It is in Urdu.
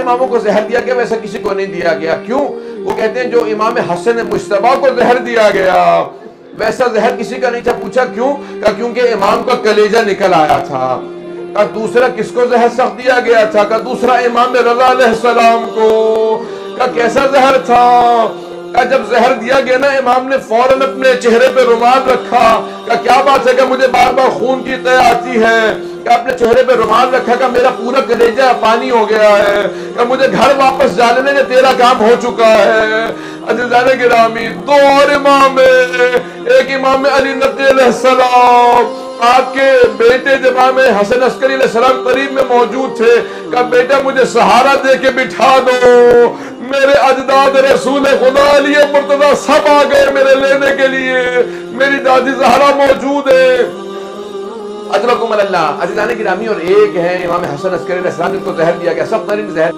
اماموں کو زہر دیا گیا ویسا کسی کو نہیں دیا گیا۔ کیوں؟ وہ کہتے ہیں جو امام حسن مشتبہ کو زہر دیا گیا۔ ویسا زہر کسی کا نہیں تھا، پوچھا کیوں؟ کہا کیونکہ امام کا کلیجہ نکل آیا تھا۔ کہا دوسرا کس کو زہر سخت دیا گیا تھا؟ کہا دوسرا امام رضا علیہ السلام کو۔ کہا کیسا زہر تھا؟ کہا جب زہر دیا گیا نا، امام نے فوراً اپنے چہرے پہ رومال رکھا، کہا، کیا بات ہے کہ مجھے بار بار خون کی طے آتی ہے؟ کہ اپنے چہرے پہ رومال رکھا کہ میرا پورا کلیجہ پانی ہو گیا ہے۔ کہ مجھے گھر واپس جانے میں تیرا کام ہو چکا ہے۔ عزیزان گرامی، دو اور امام ایک امام علی نقی علیہ السلام۔ آپ کے بیٹے جب امام حسن عسکری علیہ السلام قریب میں موجود تھے کہ بیٹا، مجھے سہارا دے کے بٹھا دو۔ میرے اجداد رسول خدا علی مرتضی سب آ گئے میرے لینے کے لیے۔ میری دادی زہرا موجود ہے۔ اجرکم اللہ۔ عزیزان گرامی اور ایک ہے امام حسن عسکری نے اسلام جن کو زہر دیا گیا۔ سب ترین زہر۔